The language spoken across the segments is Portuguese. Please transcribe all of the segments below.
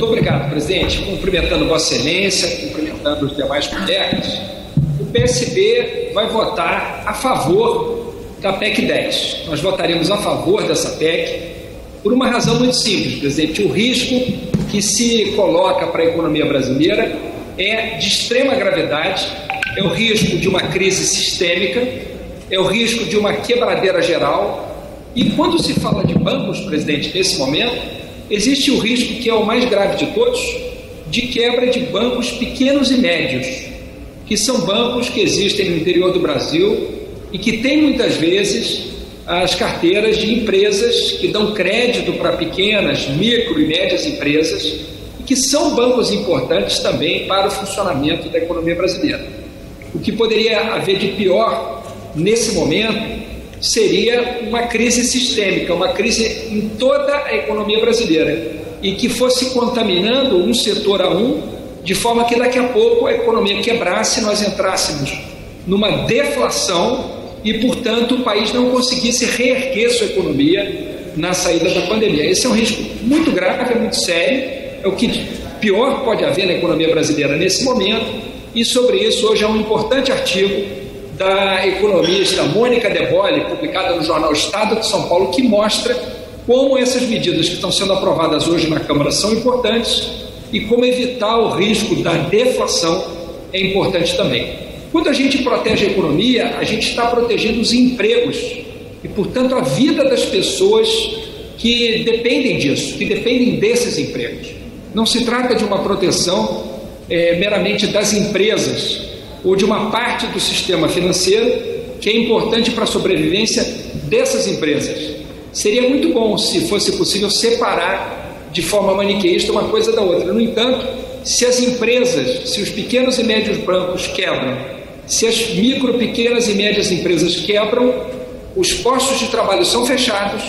Muito obrigado, presidente. Cumprimentando Vossa Excelência, cumprimentando os demais colegas, o PSB vai votar a favor da PEC 10. Nós votaremos a favor dessa PEC por uma razão muito simples, presidente. O risco que se coloca para a economia brasileira é de extrema gravidade, é o risco de uma crise sistêmica, é o risco de uma quebradeira geral. E quando se fala de bancos, presidente, nesse momento, existe o risco, que é o mais grave de todos, de quebra de bancos pequenos e médios, que são bancos que existem no interior do Brasil e que têm muitas vezes as carteiras de empresas que dão crédito para pequenas, micro e médias empresas e que são bancos importantes também para o funcionamento da economia brasileira. O que poderia haver de pior nesse momento seria uma crise sistêmica, uma crise em toda a economia brasileira e que fosse contaminando um setor a um, de forma que daqui a pouco a economia quebrasse, nós entrássemos numa deflação e, portanto, o país não conseguisse reerguer sua economia na saída da pandemia. Esse é um risco muito grave, é muito sério, é o que pior pode haver na economia brasileira nesse momento, e sobre isso hoje há um importante artigo da economista Mônica Debole, publicada no jornal Estado de São Paulo, que mostra como essas medidas que estão sendo aprovadas hoje na Câmara são importantes e como evitar o risco da deflação é importante também. Quando a gente protege a economia, a gente está protegendo os empregos e, portanto, a vida das pessoas que dependem disso, que dependem desses empregos. Não se trata de uma proteção é, meramente das empresas, ou de uma parte do sistema financeiro que é importante para a sobrevivência dessas empresas. Seria muito bom se fosse possível separar de forma maniqueísta uma coisa da outra. No entanto, se as empresas, se os pequenos e médios bancos quebram, se as micro, pequenas e médias empresas quebram, os postos de trabalho são fechados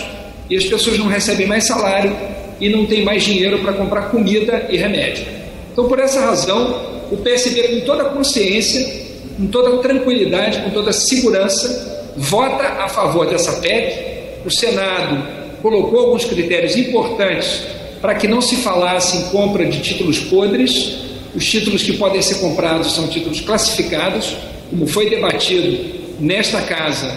e as pessoas não recebem mais salário e não têm mais dinheiro para comprar comida e remédio. Então, por essa razão, o PSB, com toda consciência, com toda tranquilidade, com toda segurança, vota a favor dessa PEC. O Senado colocou alguns critérios importantes para que não se falasse em compra de títulos podres. Os títulos que podem ser comprados são títulos classificados, como foi debatido nesta casa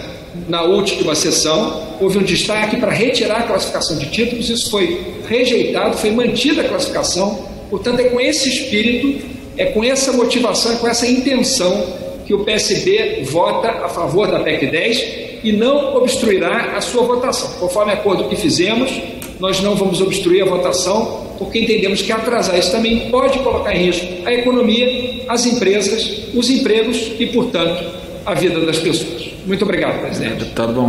na última sessão. Houve um destaque para retirar a classificação de títulos, isso foi rejeitado, foi mantida a classificação. Portanto, é com esse espírito é com essa motivação, é com essa intenção que o PSB vota a favor da PEC 10 e não obstruirá a sua votação. Conforme acordo que fizemos, nós não vamos obstruir a votação, porque entendemos que atrasar isso também pode colocar em risco a economia, as empresas, os empregos e, portanto, a vida das pessoas. Muito obrigado, presidente. Tá bom.